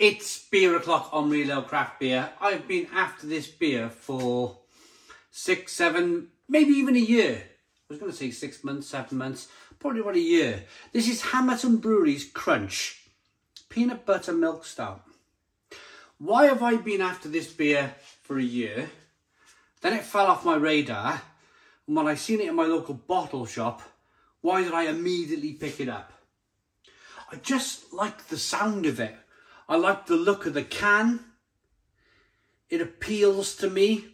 It's beer o'clock on Real Ale Craft Beer. I've been after this beer for six, seven, maybe even a year. I was going to say six months, seven months, probably about a year. This is Hammerton Brewery's Crunch Peanut Butter Milk Stout. Why have I been after this beer for a year? Then it fell off my radar. And when I seen it in my local bottle shop, why did I immediately pick it up? I just like the sound of it. I like the look of the can. It appeals to me.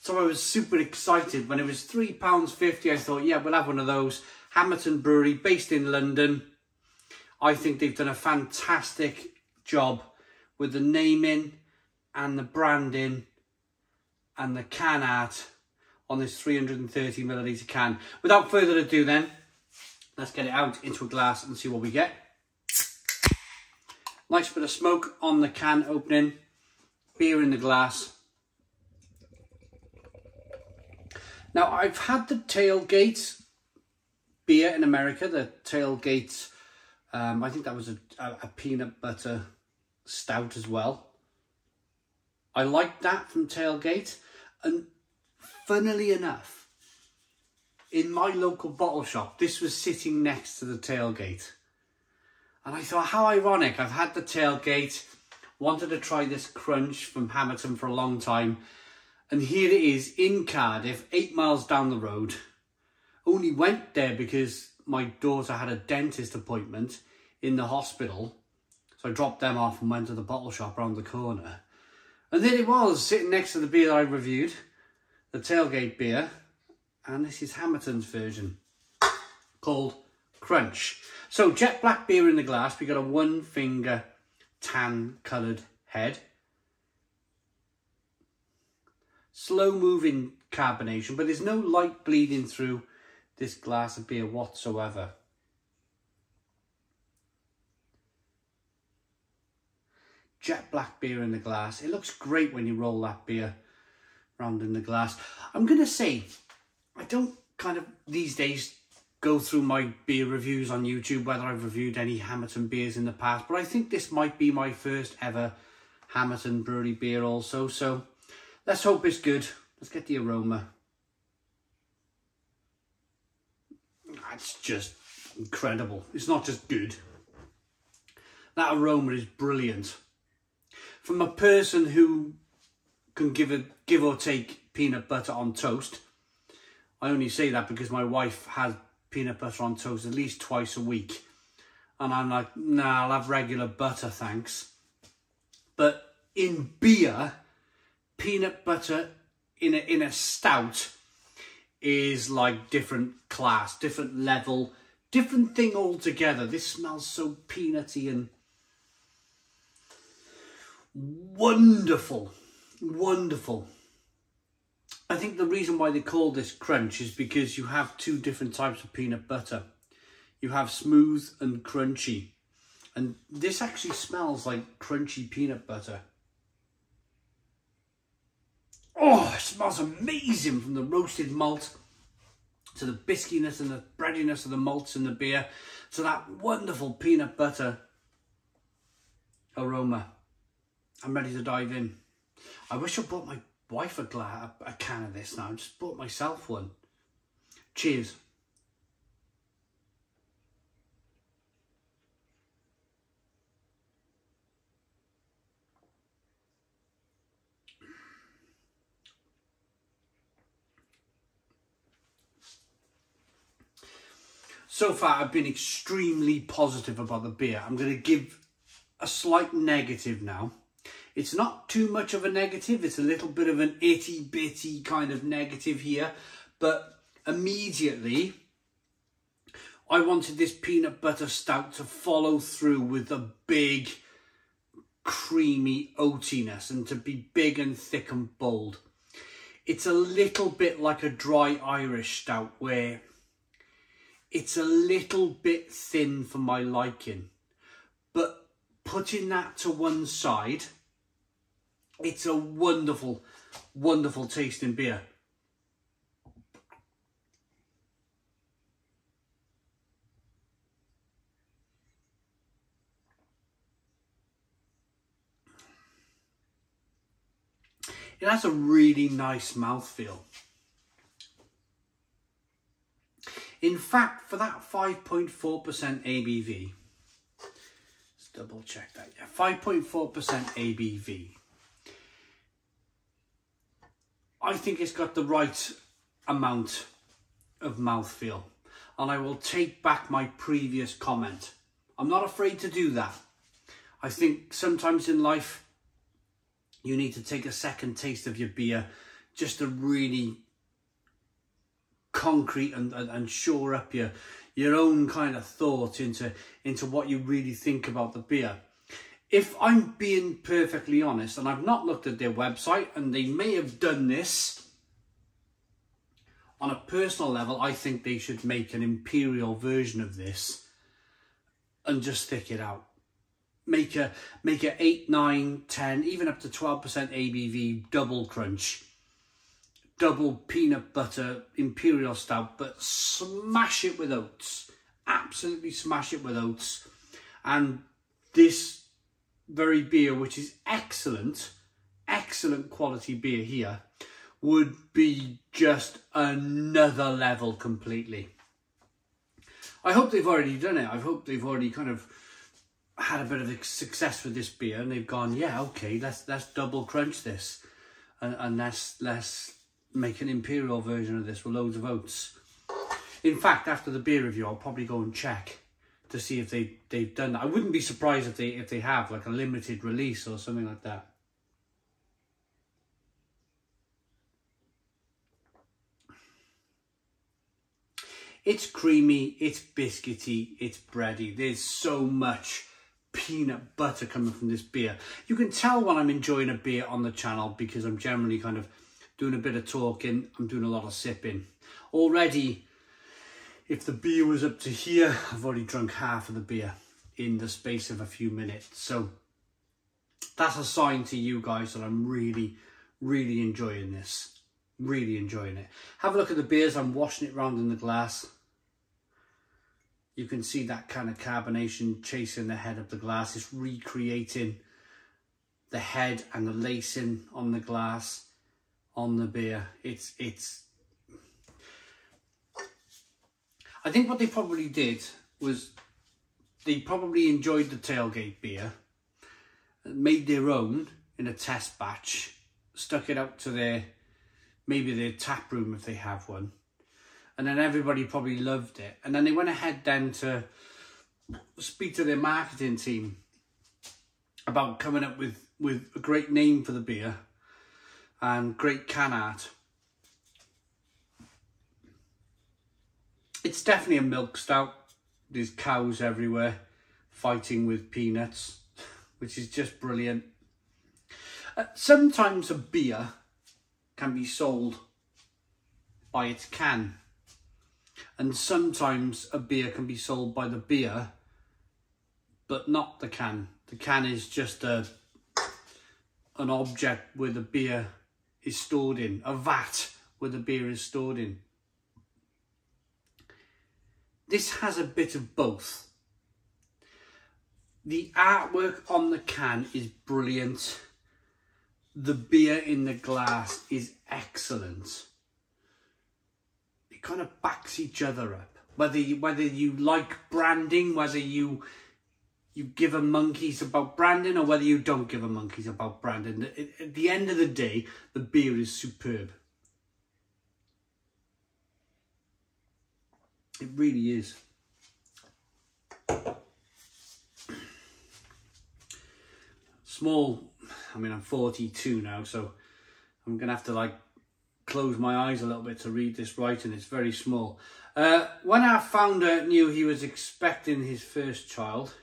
So I was super excited when it was £3.50. I thought, yeah, we'll have one of those. Hammerton Brewery, based in London. I think they've done a fantastic job with the naming and the branding and the can art on this 330 milliliter can. Without further ado then, let's get it out into a glass and see what we get. Nice bit of smoke on the can opening. Beer in the glass. Now, I've had the tailgate beer in America, the tailgate, um, I think that was a, a, a peanut butter stout as well. I like that from Tailgate. And funnily enough, in my local bottle shop, this was sitting next to the Tailgate. And I thought, how ironic. I've had the tailgate, wanted to try this crunch from Hammerton for a long time. And here it is in Cardiff, eight miles down the road. Only went there because my daughter had a dentist appointment in the hospital. So I dropped them off and went to the bottle shop around the corner. And there it was, sitting next to the beer I reviewed, the tailgate beer. And this is Hammerton's version, called Crunch. So jet black beer in the glass. We got a one finger tan coloured head. Slow moving carbonation, but there's no light bleeding through this glass of beer whatsoever. Jet black beer in the glass. It looks great when you roll that beer around in the glass. I'm going to say, I don't kind of these days go through my beer reviews on YouTube, whether I've reviewed any Hammerton beers in the past, but I think this might be my first ever Hammerton Brewery beer also, so let's hope it's good. Let's get the aroma. That's just incredible. It's not just good. That aroma is brilliant. From a person who can give a give or take peanut butter on toast, I only say that because my wife has peanut butter on toast at least twice a week. And I'm like, nah, I'll have regular butter, thanks. But in beer, peanut butter in a, in a stout is like different class, different level, different thing altogether. This smells so peanutty and wonderful, wonderful. I think the reason why they call this crunch is because you have two different types of peanut butter. You have smooth and crunchy. And this actually smells like crunchy peanut butter. Oh, it smells amazing from the roasted malt to the biscuiness and the breadiness of the malts in the beer to that wonderful peanut butter aroma. I'm ready to dive in. I wish I brought my wife a, gla a, can of this now. I just bought myself one. Cheers. So far, I've been extremely positive about the beer. I'm going to give a slight negative now. It's not too much of a negative. It's a little bit of an itty bitty kind of negative here. But immediately, I wanted this peanut butter stout to follow through with a big, creamy oatiness and to be big and thick and bold. It's a little bit like a dry Irish stout where it's a little bit thin for my liking. But putting that to one side, it's a wonderful, wonderful tasting beer. It has a really nice mouthfeel. In fact, for that 5.4% ABV, let's double check that. Yeah, 5.4% ABV. I think it's got the right amount of mouthfeel. And I will take back my previous comment. I'm not afraid to do that. I think sometimes in life, you need to take a second taste of your beer just to really concrete and, and, and shore up your your own kind of thought into into what you really think about the beer. If I'm being perfectly honest, and I've not looked at their website, and they may have done this on a personal level, I think they should make an imperial version of this and just stick it out. Make a make a 8 9 10 even up to 12% abv double crunch. Double peanut butter imperial stout but smash it with oats. Absolutely smash it with oats. And this very beer which is excellent excellent quality beer here would be just another level completely. I hope they've already done it. I hope they've already kind of had a bit of success with this beer and they've gone, yeah, okay, let's let's double crunch this and, and let's let's make an imperial version of this with loads of oats. In fact, after the beer review, I'll probably go and check to see if they they've done that. I wouldn't be surprised if they if they have like a limited release or something like that. It's creamy, it's biscuity, it's bready. There's so much peanut butter coming from this beer. You can tell when I'm enjoying a beer on the channel because I'm generally kind of doing a bit of talking, I'm doing a lot of sipping. Already, if the beer was up to here, I've already drunk half of the beer in the space of a few minutes. So that's a sign to you guys that I'm really, really enjoying this. Really enjoying it. Have a look at the beers. I'm washing it round in the glass you can see that kind of carbonation chasing the head of the glass. It's recreating the head and the lacing on the glass on the beer. It's, it's, I think what they probably did was they probably enjoyed the tailgate beer, made their own in a test batch, stuck it out to their, maybe their tap room if they have one, and then everybody probably loved it. And then they went ahead then to speak to their marketing team about coming up with, with a great name for the beer and great can art. It's definitely a milk stout. There's cows everywhere fighting with peanuts, which is just brilliant. Uh, sometimes a beer can be sold by its can and sometimes a beer can be sold by the beer, but not the can. The can is just a an object where the beer is stored in, a vat where the beer is stored in. This has a bit of both. The artwork on the can is brilliant. The beer in the glass is excellent It kind of backs each other up. Whether you, whether you like branding, whether you you give a monkeys about branding or whether you don't give a monkeys about branding. At the end of the day, the beer is superb. It really is. Small, I mean, I'm 42 now, so I'm going to have to like close my eyes a little bit to read this writing. It's very small. Uh, when our founder knew he was expecting his first child,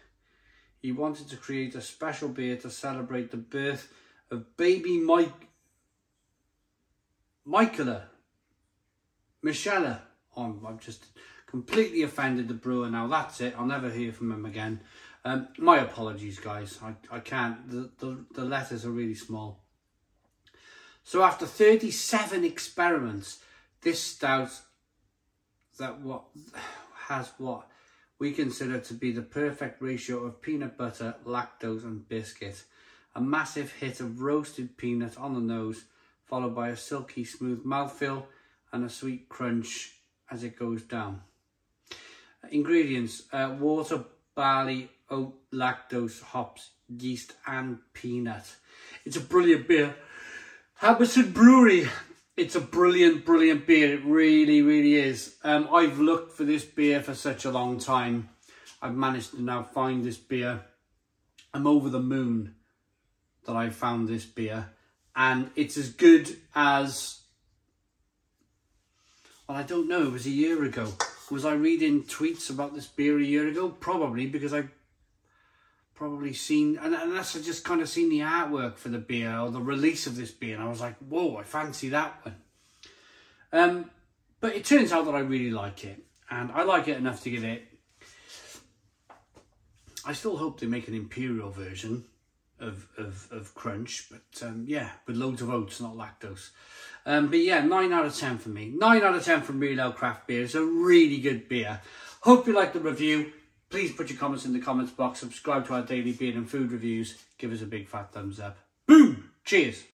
he wanted to create a special beer to celebrate the birth of baby Mike, Michaela, Michelle. Oh, I'm just completely offended the brewer now. That's it. I'll never hear from him again. Um, my apologies, guys. I, I can't. The, the, the letters are really small. So after 37 experiments, this stout that what has what we consider to be the perfect ratio of peanut butter, lactose and biscuit. A massive hit of roasted peanut on the nose, followed by a silky smooth mouthfeel and a sweet crunch as it goes down. Ingredients, uh, water, barley, oat, lactose, hops, yeast and peanut. It's a brilliant beer. Hammerton Brewery. It's a brilliant, brilliant beer. It really, really is. Um, I've looked for this beer for such a long time. I've managed to now find this beer. I'm over the moon that I found this beer. And it's as good as... Well, I don't know. It was a year ago. Was I reading tweets about this beer a year ago? Probably, because I probably seen, and unless I just kind of seen the artwork for the beer or the release of this beer, and I was like, whoa, I fancy that one. Um, but it turns out that I really like it, and I like it enough to get it. I still hope they make an imperial version of of, of Crunch, but um, yeah, with loads of oats, not lactose. Um, but yeah, 9 out of 10 for me. 9 out of 10 from Real Ale Craft Beer. It's a really good beer. Hope you like the review. Please put your comments in the comments box. Subscribe to our daily beer and food reviews. Give us a big fat thumbs up. Boom! Cheers!